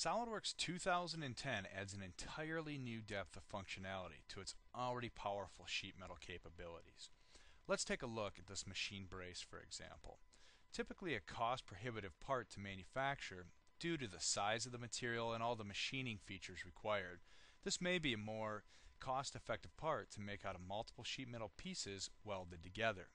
SOLIDWORKS 2010 adds an entirely new depth of functionality to its already powerful sheet metal capabilities. Let's take a look at this machine brace for example. Typically a cost prohibitive part to manufacture due to the size of the material and all the machining features required. This may be a more cost effective part to make out of multiple sheet metal pieces welded together.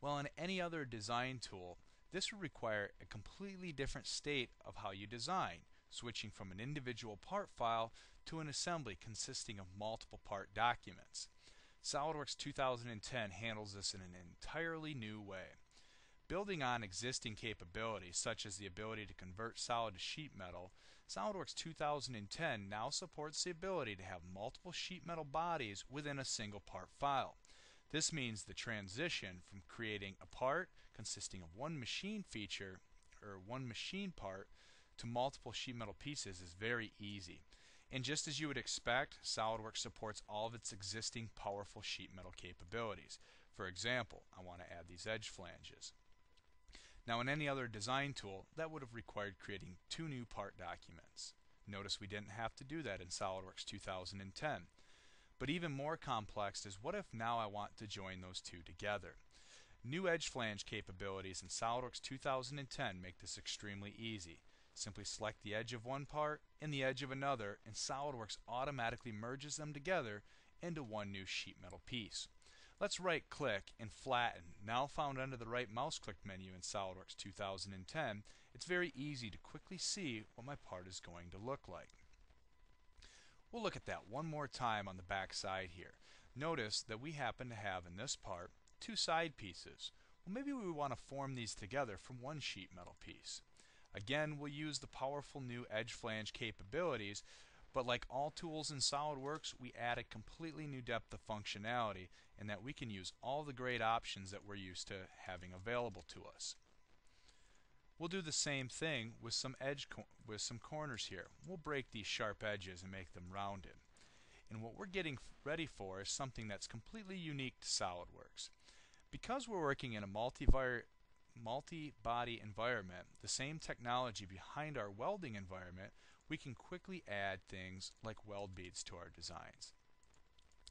Well in any other design tool this would require a completely different state of how you design switching from an individual part file to an assembly consisting of multiple part documents. SOLIDWORKS 2010 handles this in an entirely new way. Building on existing capabilities such as the ability to convert solid to sheet metal, SOLIDWORKS 2010 now supports the ability to have multiple sheet metal bodies within a single part file. This means the transition from creating a part consisting of one machine feature or one machine part to multiple sheet metal pieces is very easy. And just as you would expect, SOLIDWORKS supports all of its existing powerful sheet metal capabilities. For example, I want to add these edge flanges. Now in any other design tool, that would have required creating two new part documents. Notice we didn't have to do that in SOLIDWORKS 2010. But even more complex is what if now I want to join those two together? New edge flange capabilities in SOLIDWORKS 2010 make this extremely easy. Simply select the edge of one part and the edge of another and SOLIDWORKS automatically merges them together into one new sheet metal piece. Let's right click and flatten. Now found under the right mouse click menu in SOLIDWORKS 2010, it's very easy to quickly see what my part is going to look like. We'll look at that one more time on the back side here. Notice that we happen to have in this part two side pieces. Well maybe we want to form these together from one sheet metal piece. Again, we'll use the powerful new edge flange capabilities, but like all tools in SOLIDWORKS, we add a completely new depth of functionality in that we can use all the great options that we're used to having available to us. We'll do the same thing with some edge with some corners here. We'll break these sharp edges and make them rounded. And what we're getting ready for is something that's completely unique to SOLIDWORKS. Because we're working in a multi multi-body environment, the same technology behind our welding environment, we can quickly add things like weld beads to our designs.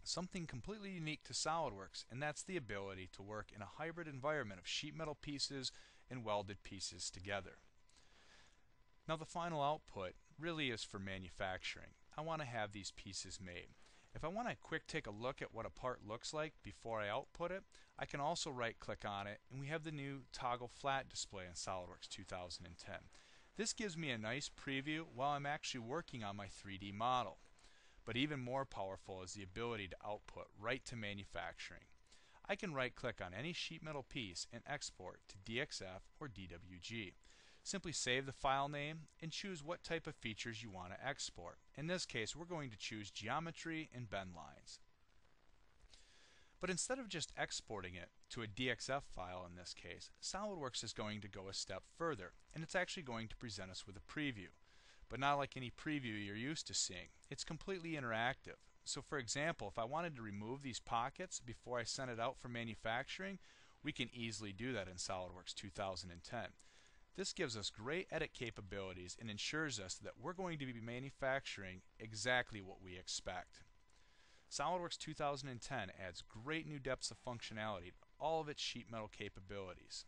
Something completely unique to SOLIDWORKS, and that's the ability to work in a hybrid environment of sheet metal pieces and welded pieces together. Now the final output really is for manufacturing. I want to have these pieces made. If I want to quick take a look at what a part looks like before I output it, I can also right click on it and we have the new toggle flat display in SOLIDWORKS 2010. This gives me a nice preview while I'm actually working on my 3D model. But even more powerful is the ability to output right to manufacturing. I can right click on any sheet metal piece and export to DXF or DWG. Simply save the file name and choose what type of features you want to export. In this case, we're going to choose geometry and bend lines. But instead of just exporting it to a DXF file in this case, SOLIDWORKS is going to go a step further, and it's actually going to present us with a preview. But not like any preview you're used to seeing. It's completely interactive. So for example, if I wanted to remove these pockets before I send it out for manufacturing, we can easily do that in SOLIDWORKS 2010. This gives us great edit capabilities and ensures us that we're going to be manufacturing exactly what we expect. SOLIDWORKS 2010 adds great new depths of functionality to all of its sheet metal capabilities.